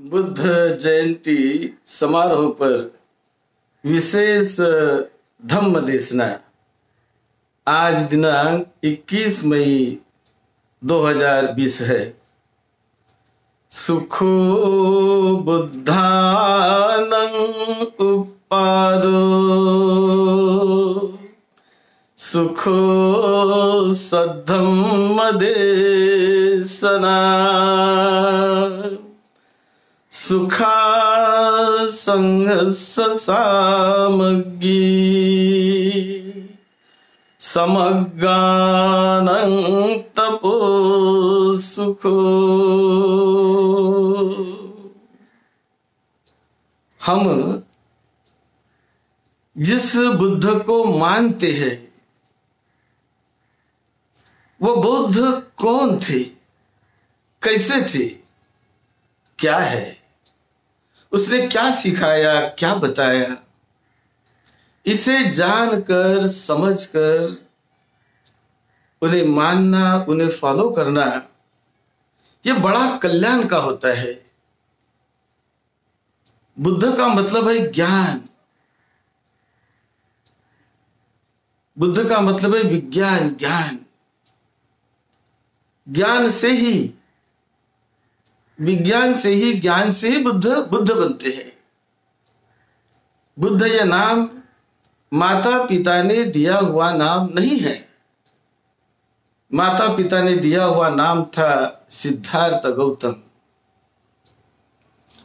बुद्ध जयंती समारोह पर विशेष धम्म देशना। आज दिनांक 21 मई 2020 है। सुखो बुद्धानं उपादो। सुखो सद्धम्म देशना। सुखा संघस सामग्री। समगानं तपो सुखो। हम जिस बुद्ध को मानते हैं, वो बुद्ध कौन थे? कैसे थे? क्या है? उसने क्या सिखाया, क्या बताया? इसे जानकर, समझकर, उन्हें मानना, उन्हें फॉलो करना, ये बड़ा कल्याण का होता है। बुद्ध का मतलब है ज्ञान। बुद्ध का मतलब है विज्ञान, ज्ञान। ज्ञान से ही विज्ञान से ही ज्ञान से ही बुद्ध बुद्ध बनते हैं। बुद्ध यह नाम माता पिता ने दिया हुआ नाम नहीं है। माता पिता ने दिया हुआ नाम था सिद्धार्थ गौतम।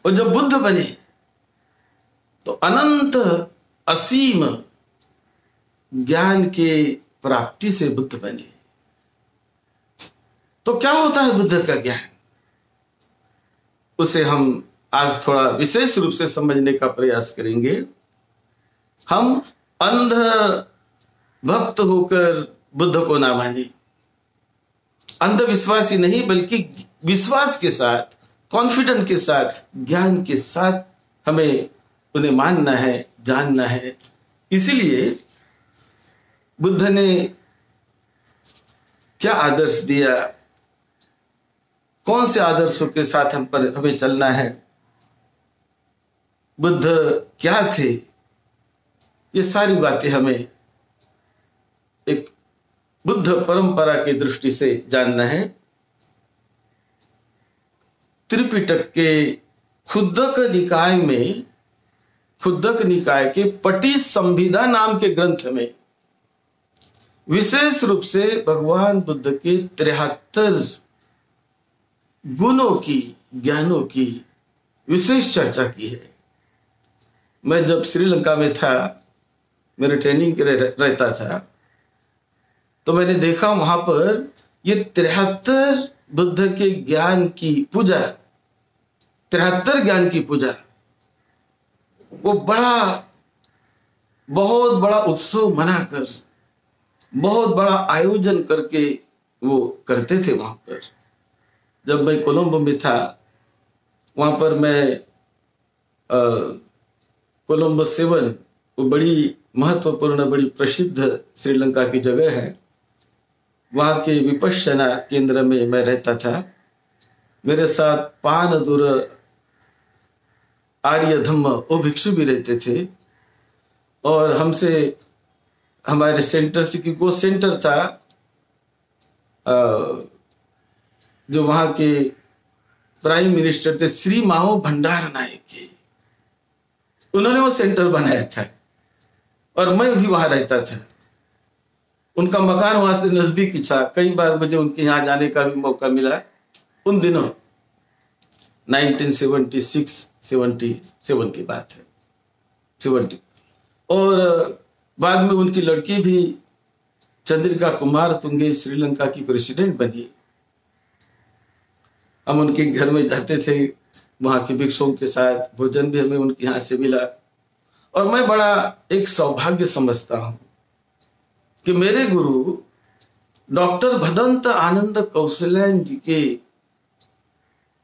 और जब बुद्ध बने तो अनंत असीम ज्ञान के प्राप्ति से बुद्ध बने। तो क्या होता है बुद्ध का ज्ञान? उसे हम आज थोड़ा विशेष रूप से समझने का प्रयास करेंगे। हम अंध भक्त होकर बुद्ध को ना माने। अंधविश्वासी नहीं, बल्कि विश्वास के साथ कॉन्फिडेंट के साथ, ज्ञान के साथ हमें उन्हें मानना है, जानना है। इसीलिए बुद्ध ने क्या आदर्श दिया? कौन से आदर्शों के साथ हम पर हमें चलना है? बुद्ध क्या थे? ये सारी बातें हमें एक बुद्ध परंपरा की दृष्टि से जानना है। त्रिपिटक के खुदक निकाय में खुदक निकाय के पटी संविदा नाम के ग्रंथ में विशेष रूप से भगवान बुद्ध के तिहत्तर गुणों की, ज्ञानों की विशेष चर्चा की है। मैं जब श्रीलंका में था, मेरे ट्रेनिंग के रहता था तो मैंने देखा वहाँ पर ये तिहत्तर बुद्ध के ज्ञान की पूजा, तिहत्तर ज्ञान की पूजा, वो बड़ा, बहुत बड़ा उत्सव मनाकर, बहुत बड़ा आयोजन करके वो करते थे वहाँ पर। जब मैं कोलंबो में था, वहाँ पर मैं कोलंबो सेवन, वो बड़ी महत्वपूर्ण, बड़ी प्रसिद्ध श्रीलंका की जगह है। वहाँ के विपश्यना केंद्र में मैं रहता था। मेरे साथ पान दूर आर्य धम्म वो भिक्षु भी रहते थे। और हमसे, हमारे सेंटर से, क्योंकि वो सेंटर था जो वहाँ के प्राइम मिनिस्टर थे, श्री माओ भंडार नायक उन्होंने वो सेंटर बनाया था। और मैं भी वहाँ रहता था। उनका मकान वहाँ से नज़दीक ही था। कई बार मुझे उनके यहाँ जाने का भी मौका मिला। उन दिनों 1976 77 की बात है। 70 और बाद में उनकी लड़की भी चंद्रिका कुमार तुंगे श्रीलंका की प्रेसिडेंट बनी। हम उनके घर में जाते थे, वहाँ के भिक्षुओं के साथ भोजन भी हमें उनके यहाँ से मिला। और मैं बड़ा एक सौभाग्य समझता हूँ कि मेरे गुरु डॉक्टर भदंत आनंद कौशल्यान जी के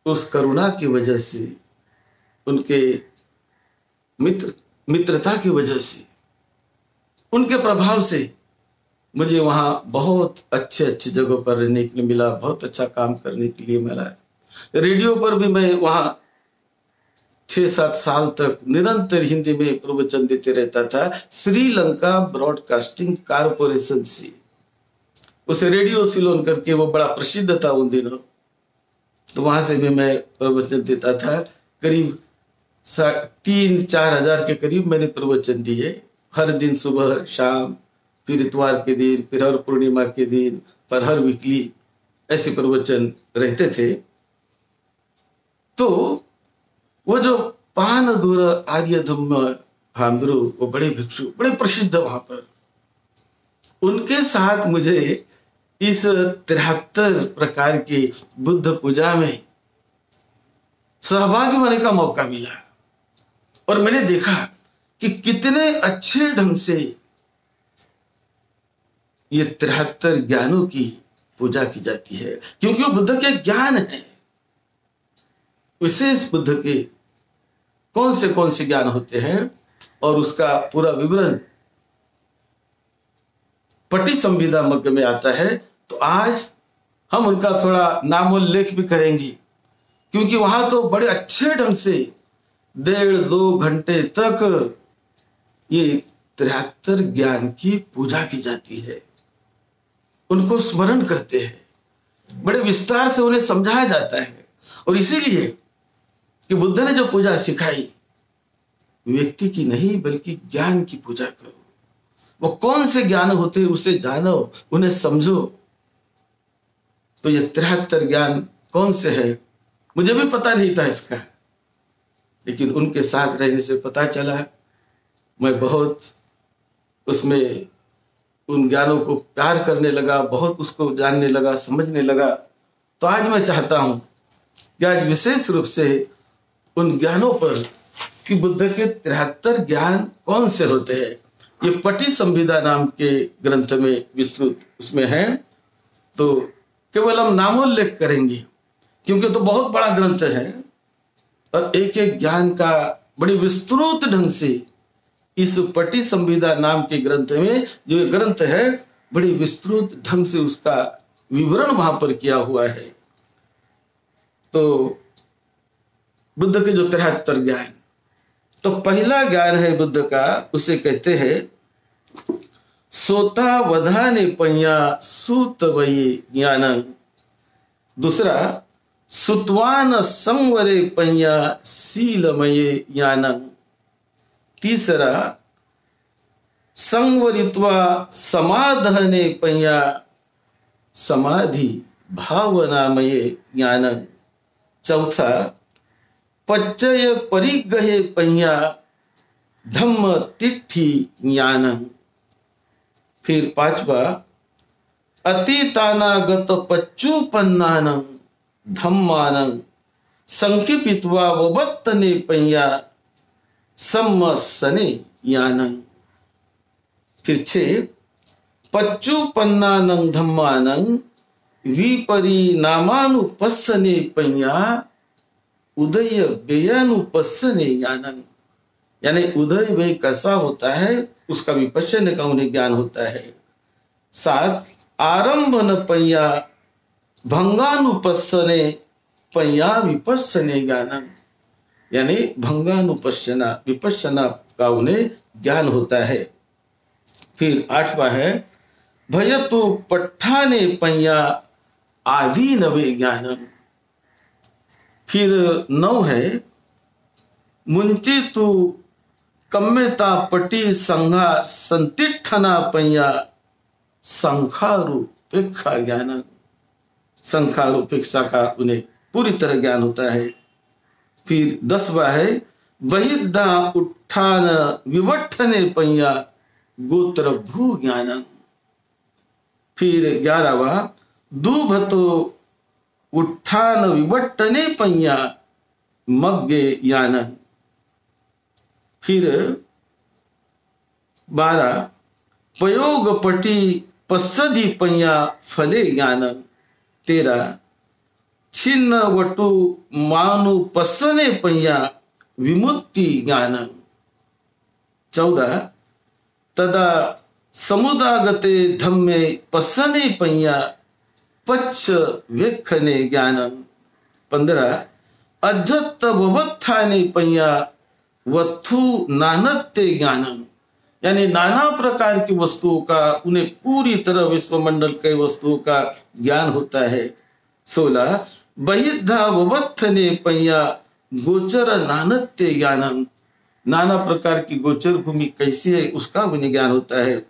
उस करुणा की वजह से, उनके मित्र, मित्रता की वजह से, उनके प्रभाव से मुझे वहाँ बहुत अच्छे अच्छे जगहों पर रहने के लिए मिला, बहुत अच्छा काम करने के लिए मिला। रेडियो पर भी मैं वहाँ छह सात साल तक निरंतर हिंदी में प्रवचन देते रहता था, श्रीलंका ब्रॉडकास्टिंग कारपोरेशन से। उसे रेडियो सिलोन करके वो बड़ा प्रसिद्ध था उन दिनों। तो वहाँ से भी मैं प्रवचन देता था। करीब तीन चार हज़ार के करीब मैंने प्रवचन दिए। हर दिन सुबह, शाम, फिर इतवार के दिन, फिर हर पूर्णिमा के दिन, पर हर वीकली ऐसे प्रवचन रहते थे। तो वो जो पान दूर आर्य धम्म वो बड़े भिक्षु, बड़े प्रसिद्ध वहाँ पर। उनके साथ मुझे इस तिहत्तर प्रकार की बुद्ध पूजा में सहभागी होने का मौका मिला। और मैंने देखा कि कितने अच्छे ढंग से ये तिहत्तर ज्ञानों की पूजा की जाती है, क्योंकि वो बुद्ध के ज्ञान है। विशेष बुद्ध के कौन से कौन से ज्ञान होते हैं और उसका पूरा विवरण पटी संविदा मग्ग में आता है तो आज हम उनका थोड़ा नामोल्लेख भी करेंगे। क्योंकि वहाँ तो बड़े अच्छे ढंग से डेढ़ दो घंटे तक ये तिहत्तर ज्ञान की पूजा की जाती है। उनको स्मरण करते हैं। बड़े विस्तार से उन्हें समझाया जाता है। और इसीलिए कि बुद्ध ने जो पूजा सिखाई, व्यक्ति की नहीं, बल्कि ज्ञान की पूजा करो। वो कौन से ज्ञान होते उसे जानो, उन्हें समझो। तो ये तिहत्तर ज्ञान कौन से है? मुझे भी पता नहीं था इसका। लेकिन उनके साथ रहने से पता चला, मैं बहुत उसमें उन ज्ञानों को प्यार करने लगा, बहुत उसको जानने लगा, समझने लगा। तो आज मैं चाहता हूँ कि आज विशेष रूप से उन ज्ञानों पर कि बुद्ध के तिहत्तर ज्ञान कौन से होते हैं? ये पटी संविदा नाम के ग्रंथ में विस्तृत उसमें है। तो केवल हम नामोल्लेख करेंगे, क्योंकि तो बहुत बड़ा ग्रंथ है। और एक एक ज्ञान का बड़ी विस्तृत ढंग से इस पटी संविदा नाम के ग्रंथ में जो ग्रंथ है, बड़ी विस्तृत ढंग से उसका विवरण वहाँ पर किया हुआ है। तो बुद्ध के जो तिहत्तर ज्ञान। तो पहला ज्ञान है बुद्ध का, उसे कहते हैं, सोता वधा ने पैया सूत वही ज्ञान दूसरा, सुत्वान संवरे पैया शीलमये ज्ञान तीसरा, संवरित्वा समाधने पैया समाधि भावनामय ज्ञान चौथा पच्चय परिगहे पैया धम्म तिठी ज्ञानं। फिर पांचवा, अतीतानागत पच्चूपन्नानं धम्मान। संकिपित्वा वबत्तने पैया सम्मसने यानं फिर छे, पच्चूपन्नानं धम्मानं विपरिणामानुपස්සने पैया उदय व्यनुपस्सन ज्ञानन यानी उदय व्यय कैसा होता है, उसका विपश्चन का उन्हें ज्ञान होता है। सात आरंभ न पैया भंगानुपस्ने पैया विपस्ने ज्ञानम। यानी भंगानुपस्ना विपस्ना का उन्हें ज्ञान होता है। फिर आठवा है भय तो पट्ठाने पैया, आदि नवे ज्ञानम। फिर नौ है मुंचितु कम्यता पटी संघा संतिठना पैया संखारु पेखा ज्ञान। संख्यारूपेक्षा का उन्हें पूरी तरह ज्ञान होता है। फिर दसवा है बहिदा उत्थान विवठने पैया गोत्र भू ज्ञान फिर ग्यारहवा, दुभतो उत्थान विवटने पैया मग्गे ज्ञान फिर बारह प्रयोग पटी पसदी पैया फले ज्ञान तेरा, छिन्न वटु मानु पसने पैया विमुक्ति ज्ञान चौदह तदा समुदागते धम्मे पसने पैया पच्छ वेखने ज्ञान पंद्रह अजत वत्थाने पैया वत्थु नानत्य ज्ञानम। यानी नाना प्रकार की वस्तुओं का, उन्हें पूरी तरह विश्वमंडल के वस्तुओं का ज्ञान होता है। सोलह बहिद्धा वत्थने पैया गोचर नानत्य ज्ञानम। नाना प्रकार की गोचर भूमि कैसी है, उसका उन्हें ज्ञान होता है।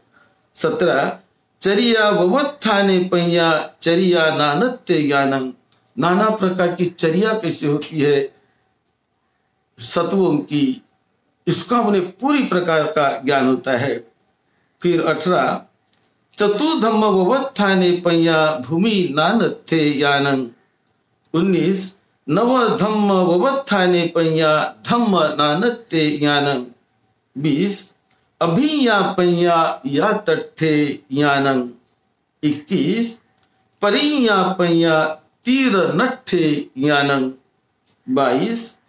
सत्रह चरिया वत्थाने पैया, चरिया नानत्य ज्ञानम। नाना प्रकार की चरिया कैसे होती है? सत्वों की इसका उन्हें पूरी प्रकार का ज्ञान होता है। फिर अठारह चतुर्धम वत्थाने पैया, भूमि नानत्य ज्ञानम। उन्नीस नव धम्म वत्थाने पैया, धम्म नानत्य ज्ञानम। बीस अभिया पैया या तट्ठे ज्ञानम इक्कीस परिया पैया तीर नठे ज्ञानम बाईस,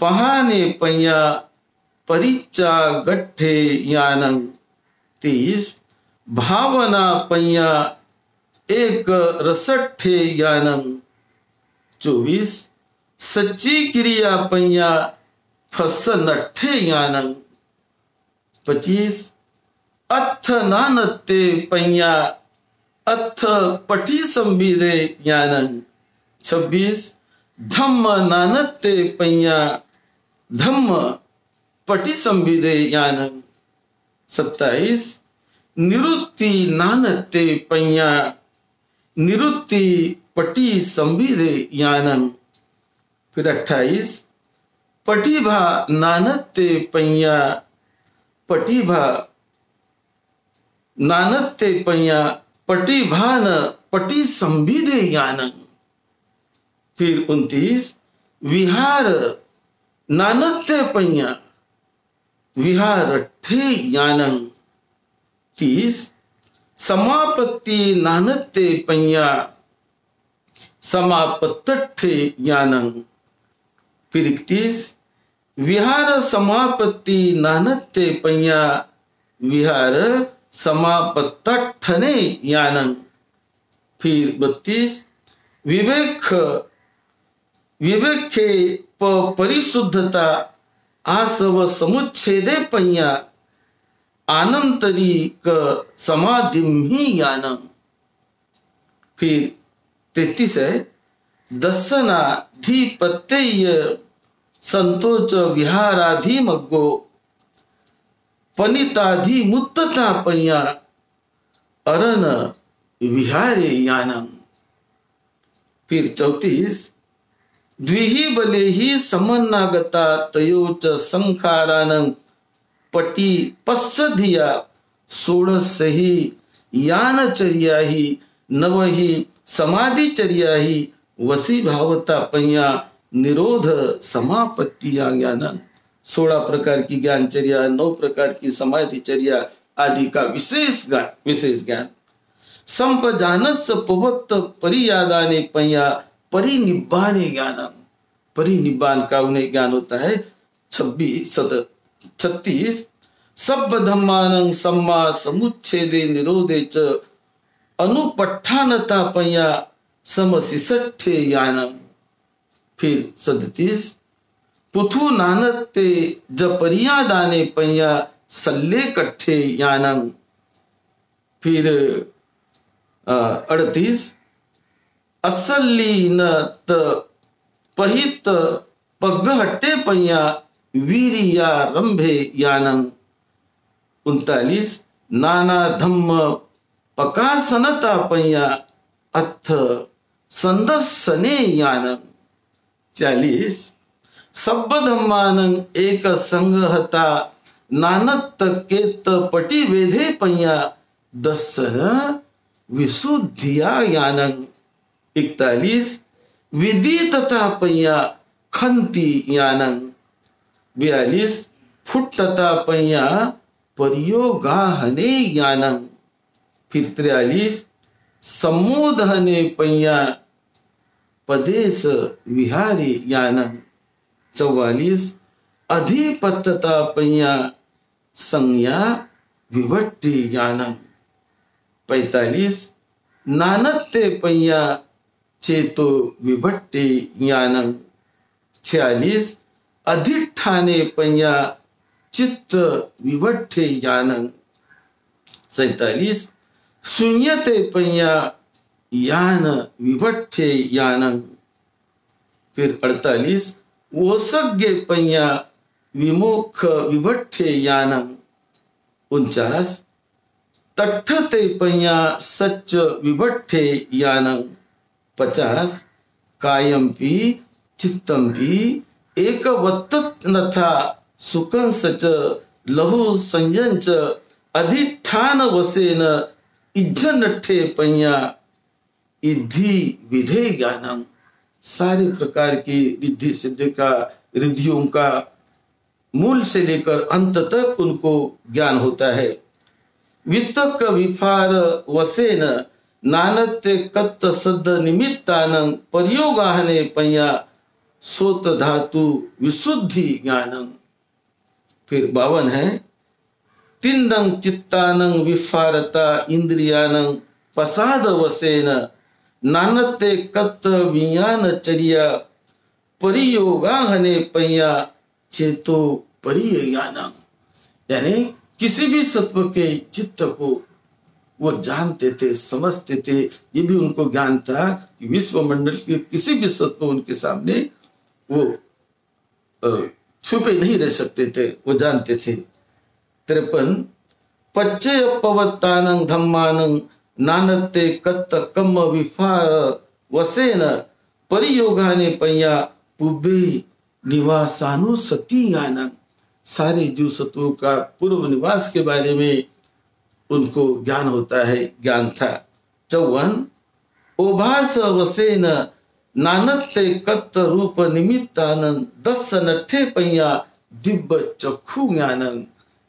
पहाने पैया परिचा गठे ज्ञानम तीस, भावना पैया एक रसठे ज्ञानम चौबीस, सच्ची क्रिया पैया फस नठे ज्ञानम पच्चीस अथ नानते पैया अथ पठी संविदे ज्ञानम। छब्बीस धम्म नानते पैया धम्म पटी संविदे ज्ञानम। सत्ताईस निरुक्ति नानते पैया निरुक्ति पटी संविदे ज्ञानम। फिर अट्ठाईस पटिभा नानते पैया पटिभा। नानते पैया पटिभान पटी संविदे ज्ञानम फिर उन्तीस, विहार। नानत्य पैया विहार ठे ज्ञानम तीस, समापत्ति नानत्य पैया समापत्ठे ज्ञानम फिर इकतीस विहार समापत्ति नानत्य पैया विहार समापत्ठने ज्ञानम फिर बत्तीस। विवेक विवेक परिशुद्धता, आसव समुच्छेदे पैया आनंतरिक समाधि ही ज्ञानम फिर तैतीस है। दर्शनाधिपत्य संतोष विहाराधि मग्गो। पनिताधि मुत्तता पैया अरन विहारे ज्ञानम फिर चौतीस, द्विहि बले ही समन्नागता तयोच संखारानं पटी पस्सधिया षोडश ही यानचर्या ही नव ही समाधिचर्या ही वसी भावता पैया निरोध समापत्तिया ज्ञान सोलह प्रकार की ज्ञानचर्या, नौ प्रकार की समाधिचर्या आदि का विशेष ज्ञान विशेष ज्ञान। संपजानस पवत्त परियादाने पैया परिनिब्बाने ज्ञानम। परिनिब्बान का उन्हें ज्ञान होता है छब्बीस छत्तीस। सब धम्मान सम्मा समुच्छेदे निरोधे च अनुपठानता पैया समसिसठे ज्ञानम। फिर सदतीस, पुथु नानक ते जपरिया दाने पैया सल्ले कट्ठे यानंग। फिर अड़तीस असलीन त पहित पगहट्टे पैया वीरिया रंभे यानंग। उनतालीस, नाना धम्म पकासनता पैया अथ संदसने यानम चालीस सब धम्मानं एक संगहता नानत केत पटी वेधे पैया दसन विशुद्धिया यानंग इकतालीस विधि तथा पैया खंती यानंग बयालीस फुट तथा पैया परियोगाहने ज्ञानंग फिर त्रियालीस, सम्मोदहने पैया पदेश विहारी ज्ञानंग चौवालीस अधिपतता पैया संज्ञा विभट्टी ज्ञानंग पैतालीस नानत्य पैया चेतो विभट्टी ज्ञानंग छियालीस अधिष्ठाने पैया चित्त विवठे यानंग सैतालीस शून्यते पैया यान विभट्ठे यानंग फिर अड़तालीस। ओसज्ञ पैया विमुख विभट्ठे यानंग उनचास। तठते पैया सच विभट्ठे यानंग पचास। कायम पी चित्तम पी एक नथा सुखं सच लहु संयंच अधिष्ठान वसेन इज्जनठे पैया इधि विधे ज्ञानम। सारे प्रकार की रिद्धि सिद्धि का, रिद्धियों का मूल से लेकर अंत तक उनको ज्ञान होता है। वितक विफार वसेन नानत्य कत्त सद निमित्तानं परियोगाहने पया सोत धातु विशुद्धि ज्ञानं। फिर बावन है तिन्नं चित्तानं विफारता इंद्रियानं पसाद वसेन नानते कत्त वियान चरिया, परियोगाहने पया, चेतो परियानम यानी किसी भी सत्व के चित्त को वो जानते थे, समझते थे, ये भी उनको ज्ञान था कि विश्व मंडल के किसी भी सत्व उनके सामने वो छुपे नहीं रह सकते थे, वो जानते थे। तिरपन, पच्चय पवत्तानं धम्मानं नानते कत्त कम विफार वसेन, परियोगाने पया पुबे निवासानुसती आनंद। सारे जीव सत्वों का पूर्व निवास के बारे में उनको ज्ञान होता है, ज्ञान था। चौवन, ओभास वसेन नानत्य कत्त रूप निमित्तानंद दस नठे पैया दिव्य चक्षु ज्ञानंद।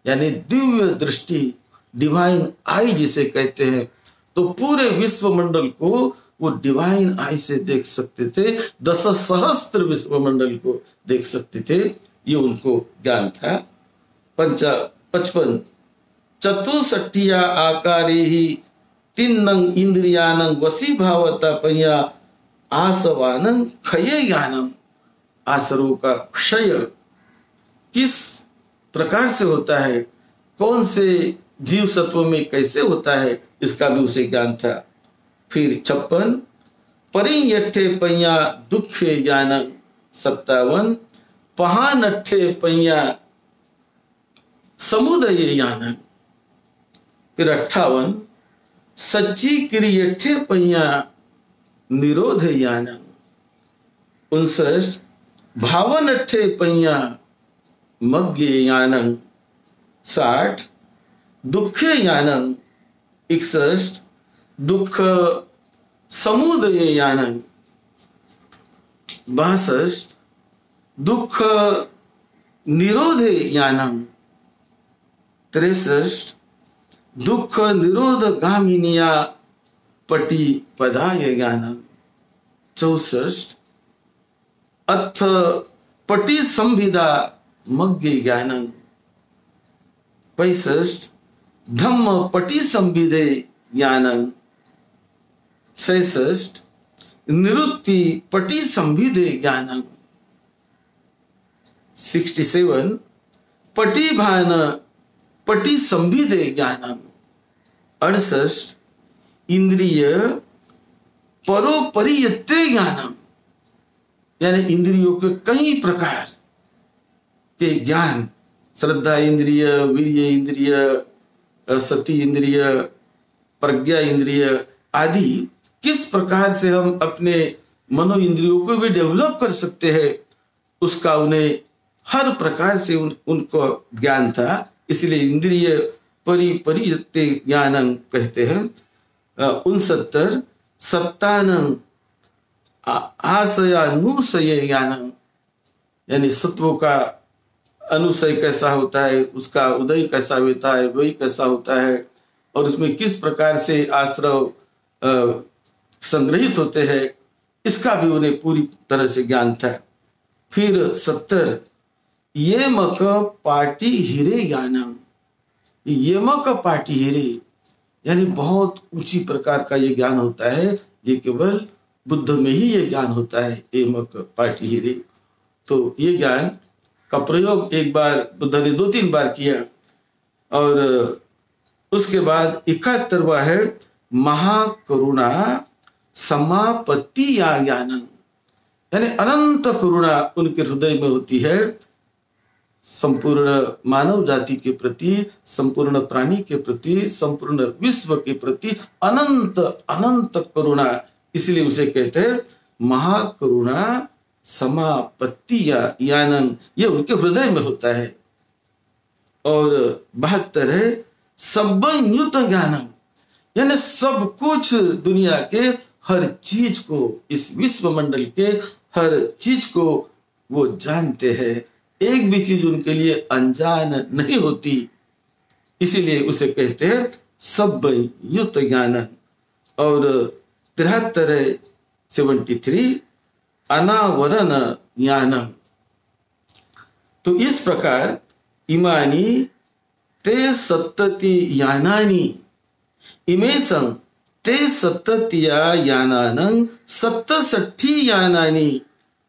यानी दिव्य दृष्टि डिवाइन आई जिसे कहते हैं तो पूरे विश्व मंडल को वो डिवाइन आई से देख सकते थे दस सहस्त्र विश्व मंडल को देख सकते थे, ये उनको ज्ञान था। पंचा, पचपन चतुष्टिया आकारे ही तीन नंग इंद्रियानंग वसी भावता पैया आसवानंग खये ज्ञानम आसरों का क्षय किस प्रकार से होता है? कौन से जीव सत्व में कैसे होता है? इसका भी उसे ज्ञान था फिर छप्पन परियठे पैया दुखे ज्ञानम सत्तावन पहानठे पैया समुदय यान। फिर अट्ठावन, सच्ची क्रियठे पैया निरोध यान। उनसठ, भावन अठे पैया मग्य यानंग साठ, दुखे यानंग इकसठ दुख समुदय यानंग बासठ दुख, निरोधे यानम त्रेसठ दुख, निरोध गामिनिया पटी पदाय ज्ञानम चौसठ अथ पटी संविदा मग्गे ज्ञानम पैसठ धम्म पटी संविदे ज्ञानम छसठ निरुक्ति पटी संविदे ज्ञानम। सिक्सटी सेवन पटी भान पटी संविदे ज्ञानम। अड़सठ, इंद्रिय परोपरियते ज्ञानम। यानी इंद्रियों के कई प्रकार के ज्ञान, श्रद्धा इंद्रिय वीर इंद्रिय सती इंद्रिय प्रज्ञा इंद्रिय आदि किस प्रकार से हम अपने मनो इंद्रियों को भी डेवलप कर सकते हैं उसका उन्हें हर प्रकार से उन, उनको ज्ञान था। इसलिए इंद्रिय परि परियते ज्ञान कहते हैं। उनसत्तर सत्तानंग आशयानुसय ज्ञान यानी सत्वों का अनुसय कैसा होता है, उसका उदय कैसा होता है, वही कैसा होता है, और उसमें किस प्रकार से आश्रव संग्रहित होते हैं, इसका भी उन्हें पूरी तरह से ज्ञान था। फिर सत्तर, येमक पाटी हिरे ज्ञानम येमक पाटी हिरे, यानी बहुत ऊँची प्रकार का ये ज्ञान होता है, ये केवल बुद्ध में ही ये ज्ञान होता है एमक पाटी हिरे। तो ये ज्ञान का प्रयोग एक बार बुद्ध ने दो तीन बार किया और उसके बाद इकहत्तरवा है, महाकरुणा समापत्ति या यानी अनंत करुणा उनके हृदय में होती है, संपूर्ण मानव जाति के प्रति, संपूर्ण प्राणी के प्रति, संपूर्ण विश्व के प्रति अनंत अनंत करुणा। इसलिए उसे कहते हैं महाकरुणा समापत्ति या यानन, ये उनके हृदय में होता है। और बहत्तर है सब सबयुत ज्ञानम। यानी सब कुछ दुनिया के हर चीज़ को, इस विश्व मंडल के हर चीज़ को वो जानते हैं। एक भी चीज़ उनके लिए अनजान नहीं होती। इसीलिए उसे कहते हैं सब युत ज्ञान और तिहत्तर सेवेंटी थ्री अनावरण ज्ञान तो इस प्रकार इमानी ते सत्तति यानानी। इमेसं ते सत्ततिया यानानं सत्तसठी यानानी।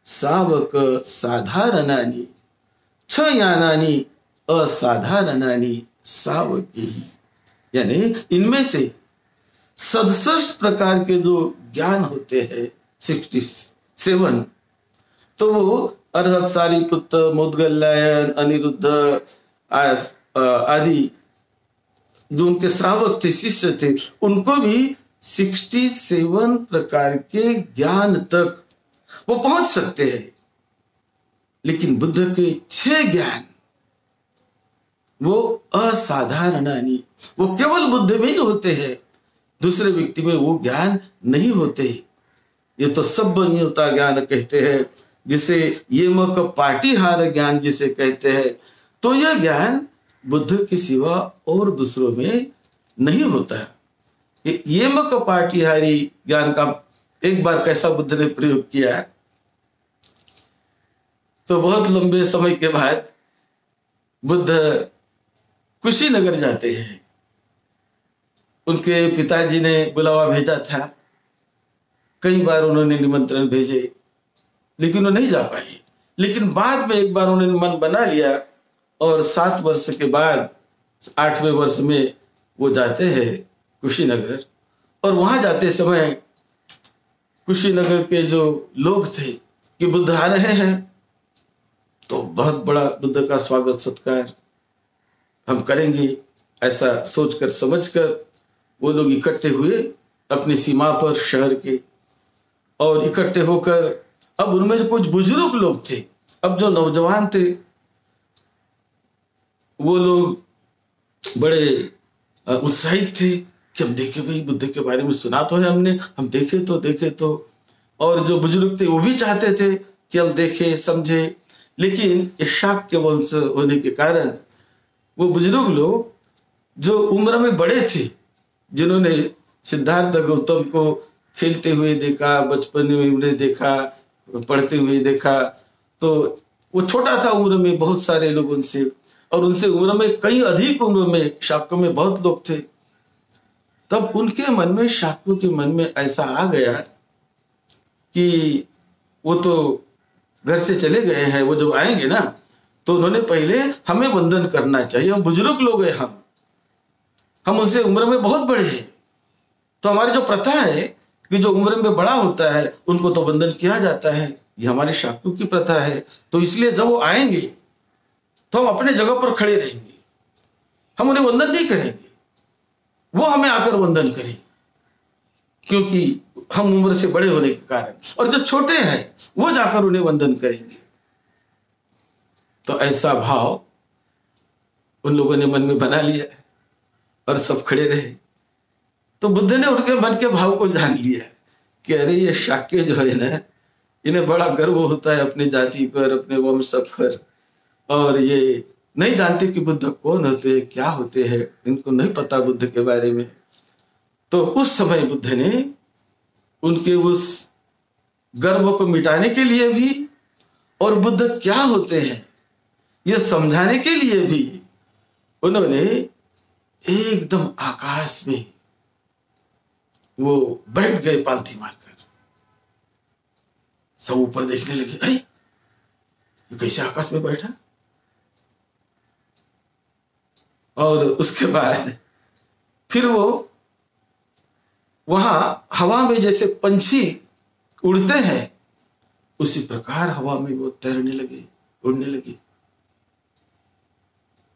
सावक साधारणानी। छ यानानी असाधारणानी सावकी। यानी इनमें से सदसठ प्रकार के जो ज्ञान होते हैं, सिक्सटी सेवन। तो वो अर्हत सारी पुत्र मुदगल्लायन अनिरुद्ध आदि जो उनके श्रावक थे, शिष्य थे, उनको भी सिक्सटी सेवन प्रकार के ज्ञान तक वो पहुँच सकते हैं। लेकिन बुद्ध के छह ज्ञान, वो असाधारणानी वो केवल बुद्ध में ही होते हैं, दूसरे व्यक्ति में वो ज्ञान नहीं होते ये तो सब होता ज्ञान कहते हैं, जिसे ये मक पार्टी हार ज्ञान जिसे कहते हैं। तो यह ज्ञान बुद्ध के सिवा और दूसरों में नहीं होता है। ये मक पार्टी हारी ज्ञान का एक बार कैसा बुद्ध ने प्रयोग किया है? तो बहुत लंबे समय के बाद बुद्ध कुशीनगर जाते हैं। उनके पिताजी ने बुलावा भेजा था। कई बार उन्होंने निमंत्रण भेजे, लेकिन वो नहीं जा पाए। लेकिन बाद में एक बार उन्होंने मन बना लिया और सात वर्ष के बाद, आठवें वर्ष में वो जाते हैं कुशीनगर। और वहाँ जाते समय कुशीनगर के जो लोग थे, कि बुद्ध आ रहे हैं तो बहुत बड़ा बुद्ध का स्वागत, सत्कार हम करेंगे, ऐसा सोचकर समझकर वो लोग इकट्ठे हुए अपनी सीमा पर शहर के और इकट्ठे होकर अब उनमें जो कुछ बुज़ुर्ग लोग थे। अब जो नौजवान थे, वो लोग बड़े उत्साहित थे कि हम देखे भाई, बुद्ध के बारे में सुना तो है हमने, हम देखे तो देखे तो। और जो बुज़ुर्ग थे, वो भी चाहते थे कि हम देखें, समझे। लेकिन इशाक के वंश होने के कारण वो बुज़ुर्ग लोग जो उम्र में बड़े थे, जिन्होंने सिद्धार्थ गौतम को खेलते हुए देखा, बचपन में उन्हें देखा, पढ़ते हुए देखा। तो वो छोटा था उम्र में बहुत सारे लोग उनसे, और उनसे उम्र में कई अधिक उम्र में शाक्यों में बहुत लोग थे। तब उनके मन में शाक्यों के मन में ऐसा आ गया कि वो तो घर से चले गए हैं, वो जब आएँगे ना तो उन्होंने पहले हमें वंदन करना चाहिए। हम बुज़ुर्ग लोग हैं हम। हम उनसे उम्र में बहुत बड़े हैं। तो हमारी जो प्रथा है कि जो उम्र में बड़ा होता है, उनको तो वंदन किया जाता है। ये हमारे शाक्यों की प्रथा है। तो इसलिए जब वो आएँगे तो हम अपने जगह पर खड़े रहेंगे। हम उन्हें वंदन नहीं करेंगे। वो हमें आकर वंदन करें। क्योंकि हम उम्र से बड़े होने के कारण। और जो छोटे हैं, वो जाकर उन्हें वंदन करेंगे। तो ऐसा भाव उन लोगों ने मन में बना लिया। और सब खड़े रहे। तो बुद्ध ने उनके मन के भाव को जान लिया कि अरे ये शाक्य जो है ना, इन्हें बड़ा गर्व होता है अपनी जाति पर, अपने वंश पर। और ये नहीं जानते कि बुद्ध कौन होते हैं, क्या होते हैं, इनको नहीं पता बुद्ध के बारे में। तो उस समय बुद्ध ने उनके उस गर्व को मिटाने के लिए भी और बुद्ध क्या होते हैं यह समझाने के लिए भी उन्होंने एकदम आकाश में वो बैठ गए पालथी मारकर। सब ऊपर देखने लगे, अरे, ये कैसे आकाश में बैठा? और उसके बाद फिर वो वहाँ हवा में जैसे पंछी उड़ते हैं, उसी प्रकार हवा में वो तैरने लगे, उड़ने लगे।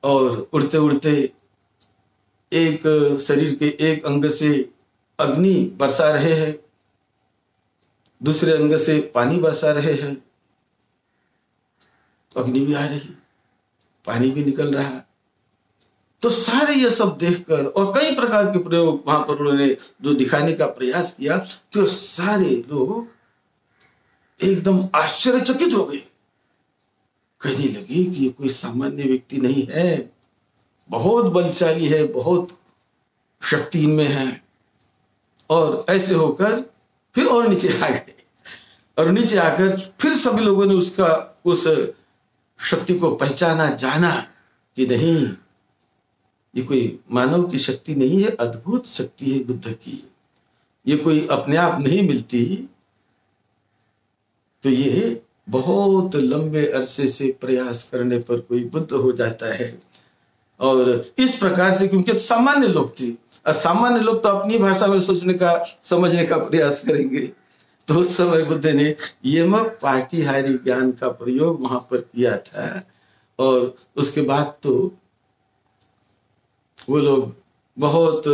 और उड़ते उड़ते एक शरीर के एक अंग से अग्नि बरसा रहे हैं। दूसरे अंग से पानी बरसा रहे हैं। अग्नि भी आ रही, पानी भी निकल रहा। तो सारे ये सब देखकर और कई प्रकार के प्रयोग वहाँ पर उन्होंने जो दिखाने का प्रयास किया तो सारे लोग एकदम आश्चर्यचकित हो गए। कहने लगे कि ये कोई सामान्य व्यक्ति नहीं है। बहुत बलशाली है, बहुत शक्ति इनमें है। और ऐसे होकर फिर और नीचे आ गए। और नीचे आकर फिर सभी लोगों ने उसका, उस शक्ति को पहचाना, जाना कि नहीं, ये कोई मानव की शक्ति नहीं है, अद्भुत शक्ति है बुद्ध की। ये कोई अपने आप नहीं मिलती। तो ये बहुत लंबे अरसे से प्रयास करने पर कोई बुद्ध हो जाता है। और इस प्रकार से, क्योंकि सामान्य लोग थे सामान्य लोग तो अपनी भाषा में सोचने का, समझने का प्रयास करेंगे। तो उस समय बुद्ध ने यमक पार्टीहारी ज्ञान का प्रयोग वहाँ पर किया था। और उसके बाद तो वो लोग बहुत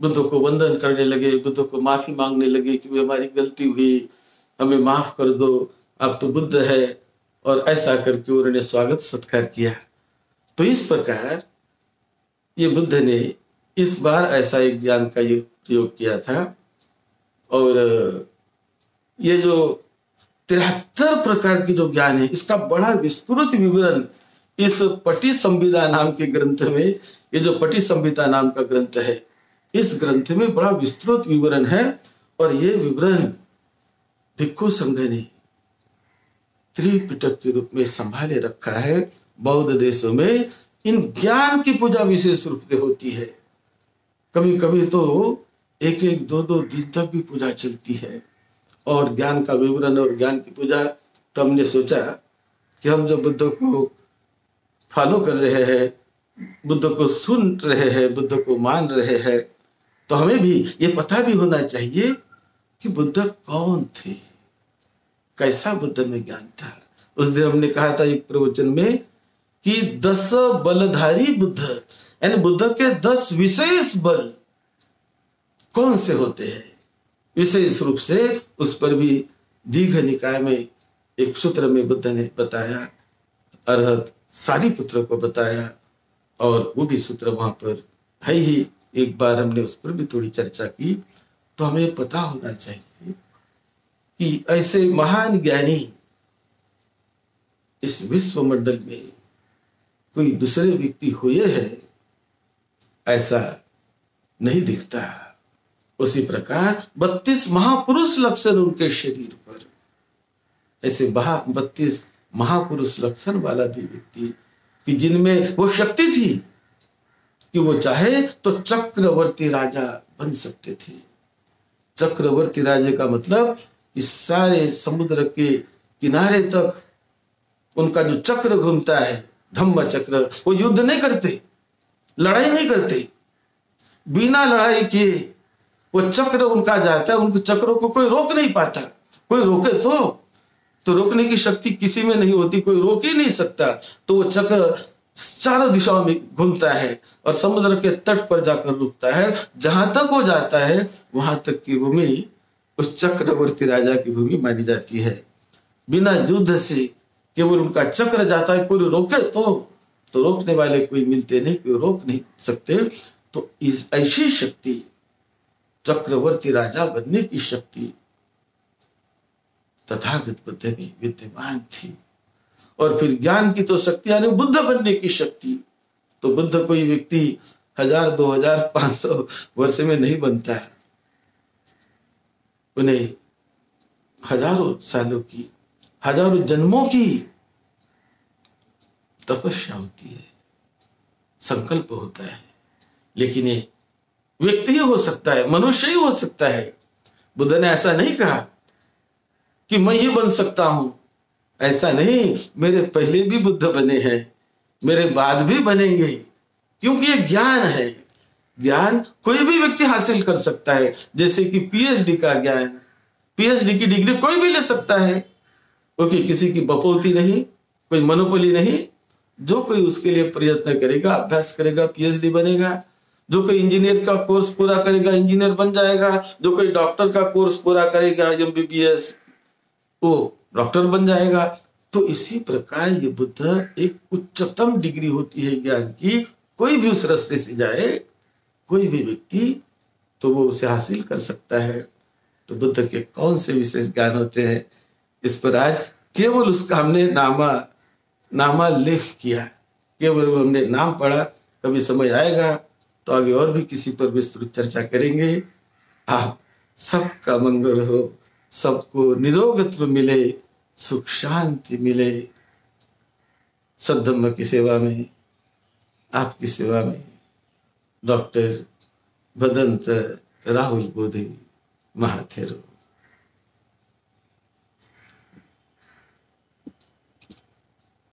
बुद्ध को वंदन करने लगे, बुद्ध को माफ़ी मांगने लगे कि हमारी गलती हुई, हमें माफ़ कर दो अब तो बुद्ध है। और ऐसा करके उन्होंने स्वागत सत्कार किया। तो इस प्रकार ये बुद्ध ने इस बार ऐसा एक ज्ञान का ये प्रयोग किया था। और ये जो तिहत्तर प्रकार की जो ज्ञान है, इसका बड़ा विस्तृत विवरण इस पटी संविदा नाम के ग्रंथ में, ये जो पटी संविदा नाम का ग्रंथ है, इस ग्रंथ में बड़ा विस्तृत विवरण है। और ये विवरण भिक्खु संघ ने त्रिपिटक के रूप में संभाले रखा है। बौद्ध देशों में इन ज्ञान की पूजा विशेष रूप से होती है। कभी कभी तो एक एक दो दो दिन तक भी पूजा चलती है। और ज्ञान का विवरण और ज्ञान की पूजा तो हमने सोचा कि हम जब बुद्ध को फॉलो कर रहे हैं, बुद्ध को सुन रहे हैं, बुद्ध को मान रहे हैं तो हमें भी ये पता भी होना चाहिए कि बुद्ध कौन थे? कैसा बुद्ध में ज्ञान था? उस दिन हमने कहा था एक प्रवचन में कि दस बलधारी बुद्ध यानी बुद्ध के दस विशेष बल कौन से होते हैं? विशेष रूप से उस पर भी दीघ निकाय में एक सूत्र में बुद्ध ने बताया, अरहत सारी पुत्र को बताया, और वो भी सूत्र वहाँ पर है ही। एक बार हमने उस पर भी थोड़ी चर्चा की तो हमें पता होना चाहिए कि ऐसे महान ज्ञानी इस विश्व मंडल में कोई दूसरे व्यक्ति हुए हैं ऐसा नहीं दिखता। उसी प्रकार बत्तीस महापुरुष लक्षण उनके शरीर पर। ऐसे बत्तीस महापुरुष लक्षण वाला भी व्यक्ति कि जिनमें वो शक्ति थी कि वो चाहे तो चक्रवर्ती राजा बन सकते थे। चक्रवर्ती राजा का मतलब इस सारे समुद्र के किनारे तक उनका जो चक्र घूमता है, धम्म चक्र, वो युद्ध नहीं करते। लड़ाई नहीं करते। बिना लड़ाई किए वो चक्र उनका जाता है, उनके चक्रों को कोई रोक नहीं पाता। कोई रोके तो तो रोकने की शक्ति किसी में नहीं होती, कोई रोक ही नहीं सकता। तो वो चक्र चारों दिशाओं में घूमता है और समुद्र के तट पर जाकर रुकता है। जहाँ तक वो जाता है, वहाँ तक की भूमि उस चक्रवर्ती राजा की भूमि मानी जाती है। बिना युद्ध से केवल उनका चक्र जाता है, कोई रोके तो तो रोकने वाले कोई मिलते नहीं, कोई रोक नहीं सकते। तो इस ऐसी शक्ति, चक्रवर्ती राजा बनने की शक्ति तथागत बुद्ध में विद्यमान थी। और फिर ज्ञान की तो शक्ति, यानी बुद्ध बनने की शक्ति। तो बुद्ध कोई व्यक्ति हज़ार, दो हज़ार, पाँच सौ वर्ष में नहीं बनता है। उन्हें हज़ारों सालों की, हज़ारों जन्मों की तपस्या होती है। संकल्प होता है। लेकिन ये व्यक्ति ही हो सकता है, मनुष्य ही हो सकता है। बुद्ध ने ऐसा नहीं कहा कि मैं ही बन सकता हूँ। ऐसा नहीं। मेरे पहले भी बुद्ध बने हैं, मेरे बाद भी बनेंगे, क्योंकि ये ज्ञान है। ज्ञान कोई भी व्यक्ति हासिल कर सकता है। जैसे कि पीएचडी का ज्ञान। पीएचडी की डिग्री कोई भी ले सकता है। क्योंकि किसी की बपौती नहीं, कोई मनोपली नहीं जो कोई उसके लिए प्रयत्न करेगा, अभ्यास करेगा पीएचडी बनेगा, जो कोई इंजीनियर का कोर्स पूरा करेगा इंजीनियर बन जाएगा, जो कोई डॉक्टर का कोर्स पूरा करेगा एमबीबीएस वो डॉक्टर बन जाएगा। तो इसी प्रकार ये बुद्ध एक उच्चतम डिग्री होती है ज्ञान की। कोई भी उस रास्ते से जाए, कोई भी व्यक्ति तो वो उसे हासिल कर सकता है। तो बुद्ध के कौन से विशेष ज्ञान होते हैं? इस पर आज केवल उसका हमने नामा नामा लेख किया। केवल हमने नाम पढ़ा, कभी समय आएगा तो आगे और भी किसी पर विस्तृत चर्चा करेंगे। आप सबका मंगल हो, सबको निरोगत्व मिले, सुख शांति मिले। सद्धम्म की सेवा में, आपकी सेवा में, डॉक्टर भदंत राहुल बोधे महाथेरो।